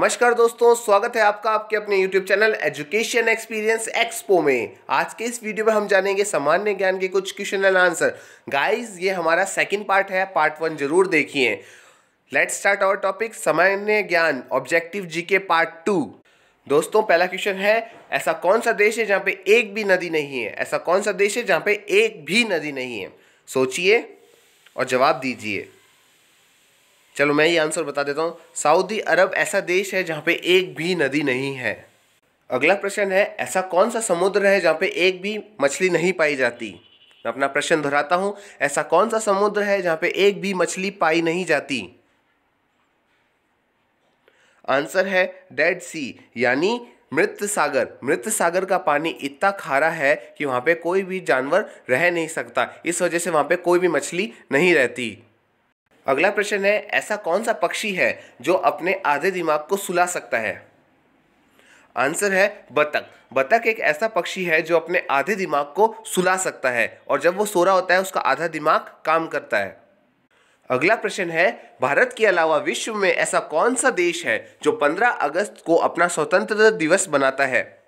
नमस्कार दोस्तों, स्वागत है आपका आपके अपने YouTube channel education experience expo में। आज के इस वीडियो में हम जानेंगे सामान्य ज्ञान के कुछ क्वेश्चन एंड आंसर गाइस ये हमारा सेकंड पार्ट है पार्ट वन ज़रूर देखिए। लेट्स स्टार्ट आवर टॉपिक सामान्य ज्ञान ऑब्जेक्टिव जीके पार्ट टू दोस्तों, पहला क्वेश्चन है, ऐसा कौन सा देश है जहाँ पे एक भी नदी नहीं है? ऐसा कौन सा देश है जहाँ पे एक भी नदी नहीं है? सोचिए और जवाब दीजिए। चलो मैं ये आंसर बता देता हूँ। सऊदी अरब ऐसा देश है जहाँ पे एक भी नदी नहीं है। अगला प्रश्न है, ऐसा कौन सा समुद्र है जहाँ पे एक भी मछली नहीं पाई जाती? मैं अपना प्रश्न दोहराता हूँ, ऐसा कौन सा समुद्र है जहाँ पे एक भी मछली पाई नहीं जाती? आंसर है, डेड सी, यानी मृत सागर। मृत सागर का पानी इतना खारा है कि वहाँ पे कोई भी जानवर रह नहीं सकता। इस वजह से वहाँ पे कोई भी मछली नहीं रहती। अगला प्रश्न है, ऐसा कौन सा पक्षी है जो अपने आधे दिमाग को सुला सकता है? आंसर है बतख। बतख एक ऐसा पक्षी है जो अपने आधे दिमाग को सुला सकता है और जब वो सो रहा होता है, उसका आधा दिमाग काम करता है। अगला प्रश्न है, भारत के अलावा विश्व में ऐसा कौन सा देश है जो 15 अगस्त को अपना स्वतंत्रता दिवस बनाता है?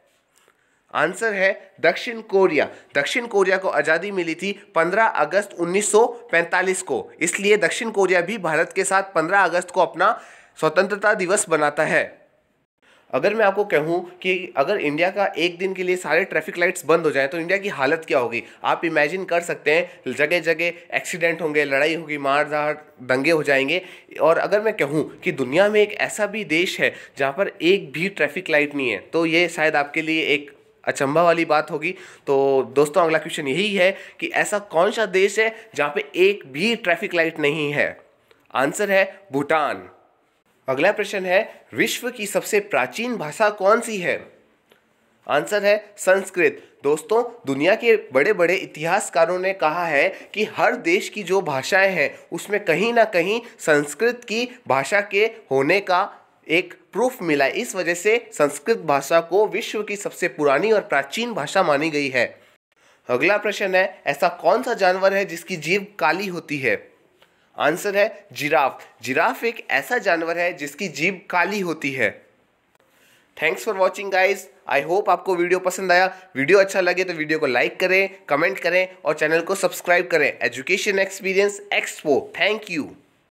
आंसर है दक्षिण कोरिया। दक्षिण कोरिया को आज़ादी मिली थी 15 अगस्त 1945 को। इसलिए दक्षिण कोरिया भी भारत के साथ 15 अगस्त को अपना स्वतंत्रता दिवस बनाता है। अगर मैं आपको कहूँ कि अगर इंडिया का एक दिन के लिए सारे ट्रैफ़िक लाइट्स बंद हो जाएँ तो इंडिया की हालत क्या होगी? आप इमेजिन कर सकते हैं जगह जगह एक्सीडेंट होंगे, लड़ाई होगी मार धाड़ दंगे हो जाएँगे। और अगर मैं कहूँ कि दुनिया में एक ऐसा भी देश है, जहाँ पर एक भी ट्रैफ़िक लाइट नहीं है तो ये शायद आपके लिए एक अचंभा वाली बात होगी। तो दोस्तों, अगला क्वेश्चन यही है कि ऐसा कौन सा देश है जहाँ पे एक भी ट्रैफ़िक लाइट नहीं है? आंसर है भूटान। अगला प्रश्न है, विश्व की सबसे प्राचीन भाषा कौन सी है? आंसर है संस्कृत। दोस्तों, दुनिया के बड़े बड़े इतिहासकारों ने कहा है कि हर देश की जो भाषाएँ हैं, उसमें कहीं ना कहीं संस्कृत की भाषा के होने का एक प्रूफ मिला इस वजह से संस्कृत भाषा को विश्व की सबसे पुरानी और प्राचीन भाषा मानी गई है। अगला प्रश्न है, ऐसा कौन सा जानवर है जिसकी जीव काली होती है? आंसर है, जिराफ। जिराफ एक ऐसा जानवर है जिसकी जीव काली होती है। Thanks for watching guys I hope आपको वीडियो पसंद आया। वीडियो अच्छा लगे तो वीडियो को लाइक करें कमेंट करें और चैनल को सब्सक्राइब करें। Education experience expo thank you